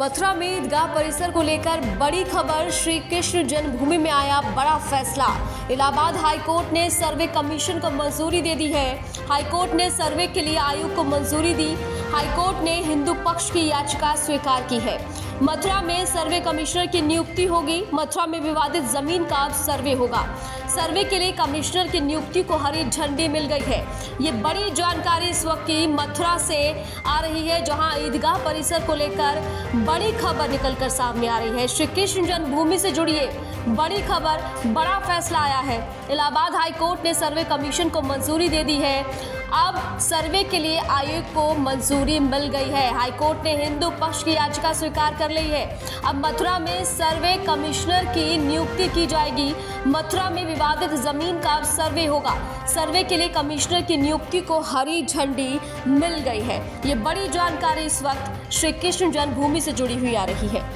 मथुरा में ईदगाह परिसर को लेकर बड़ी खबर, श्री कृष्ण जन्मभूमि में आया बड़ा फैसला। इलाहाबाद हाईकोर्ट ने सर्वे कमीशन को मंजूरी दे दी है। हाईकोर्ट ने सर्वे के लिए आयोग को मंजूरी दी। हाईकोर्ट ने हिंदू पक्ष की याचिका स्वीकार की है। मथुरा में सर्वे कमिश्नर की नियुक्ति होगी। मथुरा में विवादित ज़मीन का सर्वे होगा। सर्वे के लिए कमिश्नर की नियुक्ति को हरी झंडी मिल गई है। ये बड़ी जानकारी इस वक्त की मथुरा से आ रही है, जहाँ ईदगाह परिसर को लेकर बड़ी खबर निकलकर सामने आ रही है। श्री कृष्ण जन्मभूमि से जुड़ी ये बड़ी खबर, बड़ा फैसला आया है। इलाहाबाद हाई कोर्ट ने सर्वे कमीशन को मंजूरी दे दी है। अब सर्वे के लिए आयोग को मंजूरी मिल गई है। हाईकोर्ट ने हिंदू पक्ष की याचिका स्वीकार कर ली है। अब मथुरा में सर्वे कमिश्नर की नियुक्ति की जाएगी। मथुरा में विवादित ज़मीन का सर्वे होगा। सर्वे के लिए कमिश्नर की नियुक्ति को हरी झंडी मिल गई है। ये बड़ी जानकारी इस वक्त श्री कृष्ण जन्मभूमि से जुड़ी हुई आ रही है।